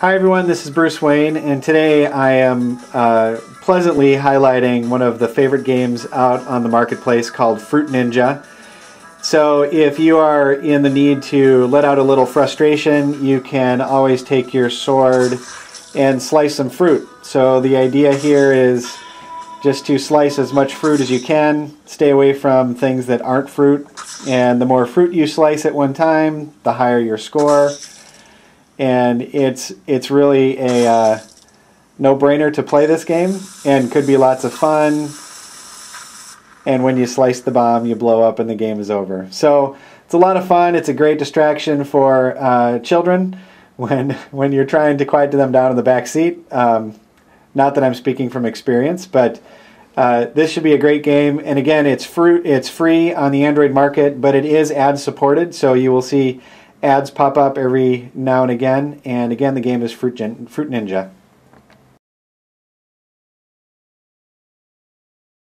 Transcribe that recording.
Hi everyone, this is Bruce Wayne, and today I am uh, pleasantly highlighting one of the favorite games out on the marketplace called Fruit Ninja. So if you are in the need to let out a little frustration, you can always take your sword and slice some fruit. So the idea here is just to slice as much fruit as you can, stay away from things that aren't fruit, and the more fruit you slice at one time, the higher your score and it's it's really a uh, no-brainer to play this game, and could be lots of fun. And when you slice the bomb, you blow up, and the game is over. So it's a lot of fun. It's a great distraction for uh, children when when you're trying to quiet them down in the back seat. Um, not that I'm speaking from experience, but uh, this should be a great game. And again, it's fruit. It's free on the Android market, but it is ad supported, so you will see ads pop up every now and again. And again, the game is Fruit, Gen- Fruit Ninja.